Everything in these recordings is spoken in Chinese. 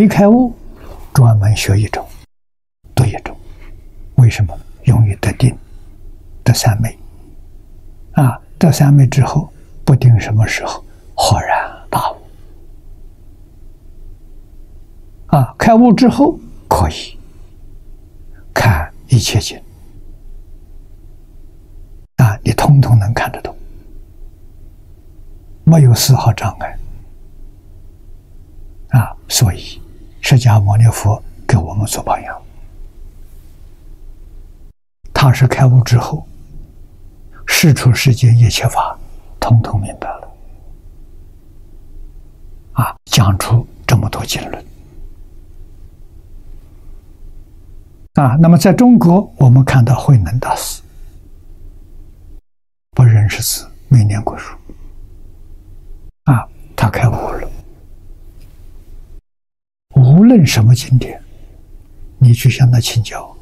没开悟，专门学一种，读一种，为什么？容易得定，得三昧。啊，得三昧之后，不定什么时候豁然大悟。啊，开悟之后可以看一切经，啊，你通通能看得懂，没有丝毫障碍。啊，所以释迦牟尼佛给我们做榜样。他是开悟之后，世出世间一切法，通通明白了。啊，讲出这么多经论。啊，那么在中国，我们看到慧能大师，不认识字，没念过书。啊，他开悟了。论什么经典，你去向他请教，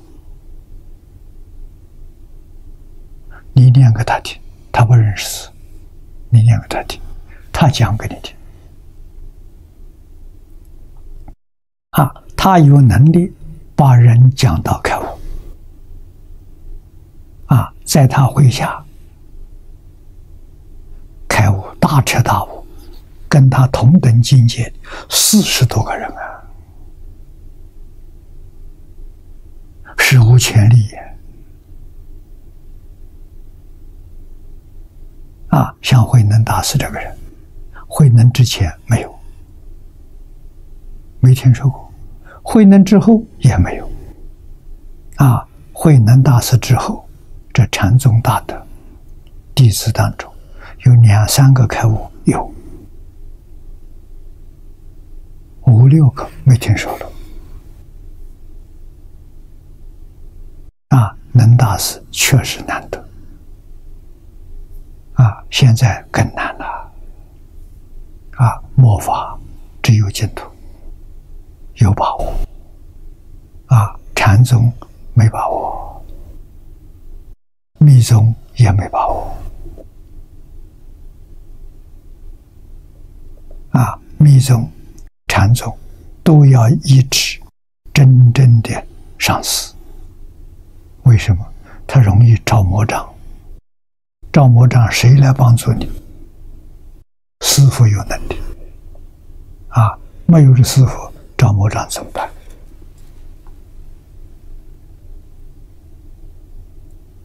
你念给他听，他不认识，你念给他听，他讲给你听。啊，他有能力把人讲到开悟。啊，在他麾下开悟，大彻大悟，跟他同等境界四十多个人啊。史无前例也！啊，像慧能大师这个人，慧能之前没有，没听说过；慧能之后也没有。啊，慧能大师之后，这禅宗大德弟子当中，有两三个开悟，有五六个没听说了。啊，能大师确实难得，啊，现在更难了。啊，末法只有净土有把握，啊，禅宗没把握，密宗也没把握，啊，密宗、禅宗都要一直真正的上师。为什么他容易招魔障？招魔障谁来帮助你？师傅有能力啊！没有这师傅，招魔障怎么办？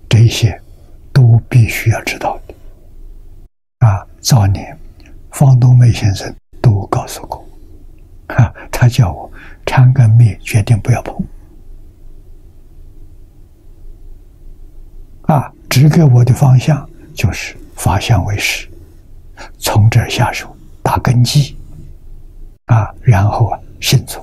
这些都必须要知道的啊！早年方东梅先生都告诉过，哈，他叫我禅跟密决定不要碰。啊，指给我的方向就是法相为师，从这下手打根基，啊，然后啊，信从，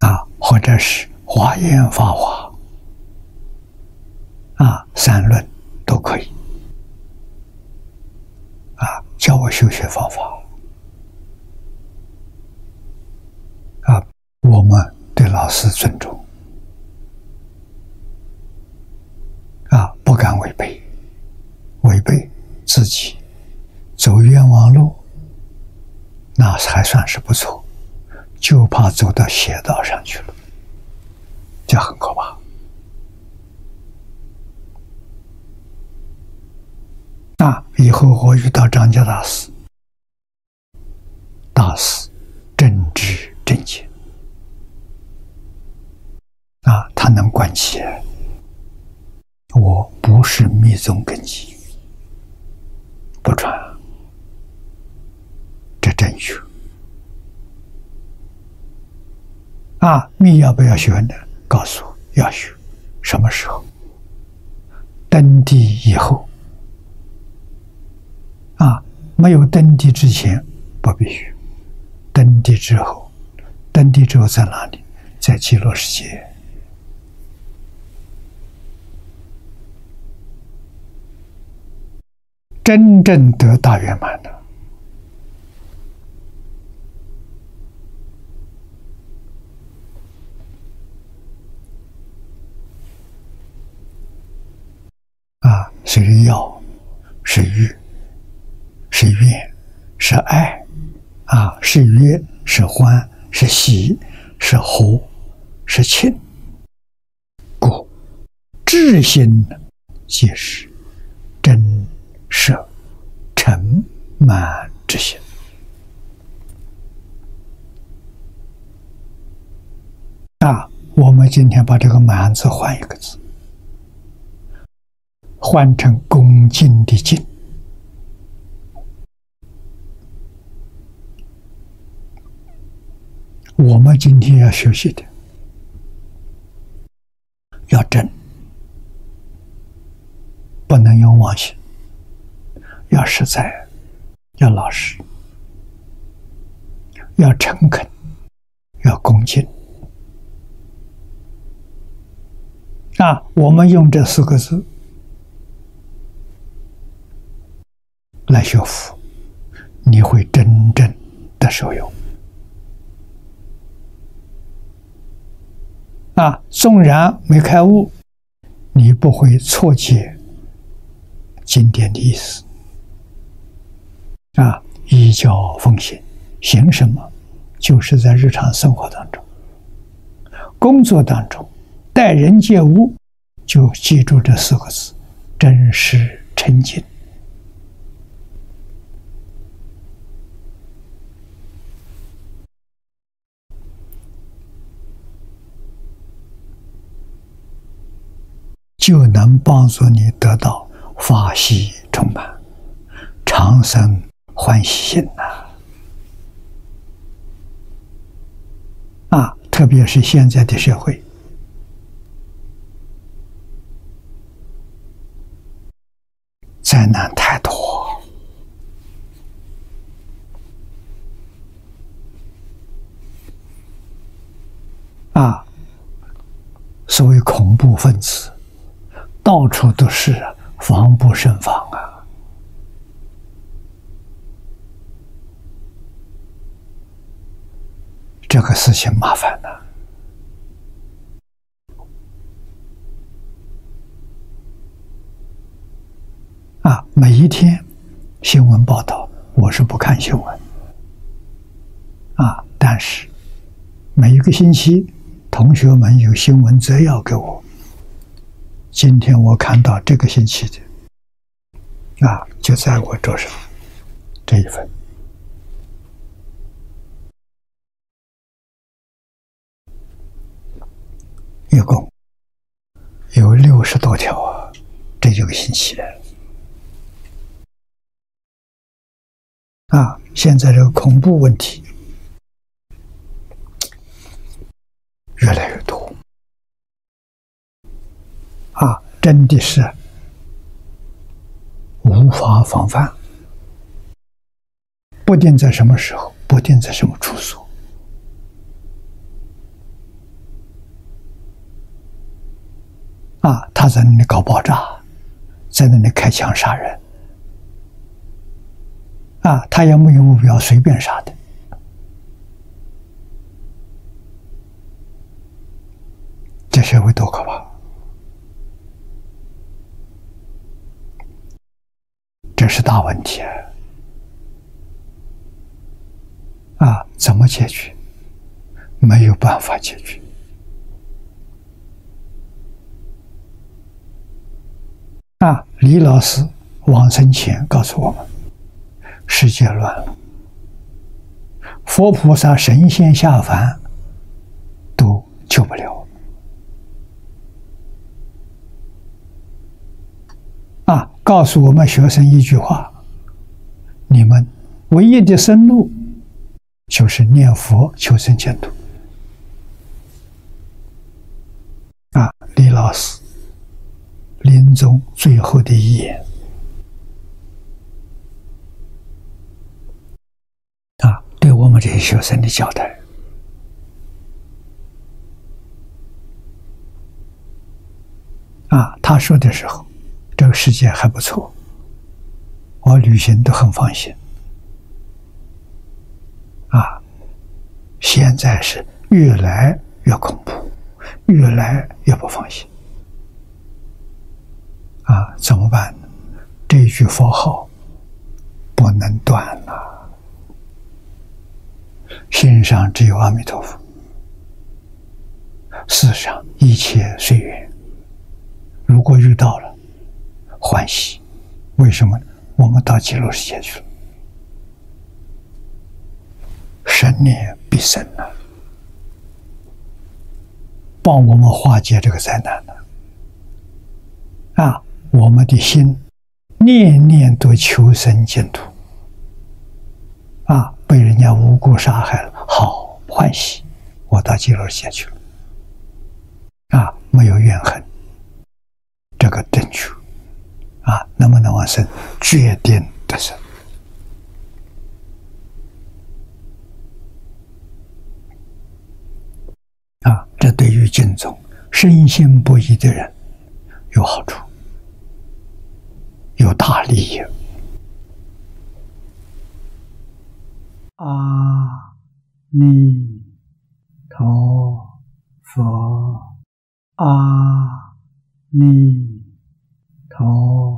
啊，或者是华严法华，啊，三论都可以，啊，教我修学方法，啊，我们对老师尊重。啊，不敢违背，违背自己走冤枉路，那还算是不错，就怕走到邪道上去了，这很可怕。那以后我遇到张家大师，大师正直正见，啊，他能管起。我不是密宗根基，不传，这正确。啊，密要不要学呢？告诉我要学，什么时候？登地以后。啊，没有登地之前不必须，登地之后，登地之后在哪里？在极乐世界。真正得大圆满的啊，是要，是欲，是怨，是爱，啊是悦，是欢，是喜，是和，是庆。故智心即是真实诚满之心。啊，我们今天把这个“满”字换一个字，换成恭敬的“敬”。我们今天要学习的，要真，不能用妄心，要实在，要老实，要诚恳，要恭敬。啊，我们用这四个字来学佛，你会真正的受用。啊，纵然没开悟，你不会错解经典的意思。啊，依教奉行，行什么？就是在日常生活当中、工作当中、待人接物，就记住这四个字：真实诚敬。就能帮助你得到法喜充满、长生欢喜心呐！啊，特别是现在的社会，灾难太多啊！所谓恐怖分子。到处都是啊，防不胜防啊！这个事情麻烦了啊！每一天新闻报道，我是不看新闻啊，但是每一个星期，同学们有新闻摘要给我。今天我看到这个星期的，啊，就在我桌上这一份，一共有六十多条啊，这就个星期了。啊，现在这个恐怖问题越来越多。啊，真的是无法防范，不定在什么时候，不定在什么处所。啊，他在那里搞爆炸，在那里开枪杀人，啊，他也没有目标，随便杀的，这社会多可怕！这是大问题啊！啊，怎么解决？没有办法解决。啊，李老师往生前告诉我们：世界乱了，佛菩萨、神仙下凡都救不了。啊告诉我们学生一句话：你们唯一的生路就是念佛求生净土。啊，李老师临终最后的遗言啊，对我们这些学生的交代啊，他说的时候。这个世界还不错，我旅行都很放心。啊，现在是越来越恐怖，越来越不放心。啊，怎么办呢？这句佛号不能断了。心上只有阿弥陀佛，世上一切随缘。如果遇到了，欢喜，为什么？我们到极乐世界去了，生念必生啊，帮我们化解这个灾难的啊！我们的心念念都求生净土啊，被人家无辜杀害了，好欢喜，我到极乐界去了啊，没有怨恨，这个正确。啊，能不能往生？决定得生。啊，这对于敬宗深信不疑的人有好处，有大利益。阿弥陀佛，阿弥。陀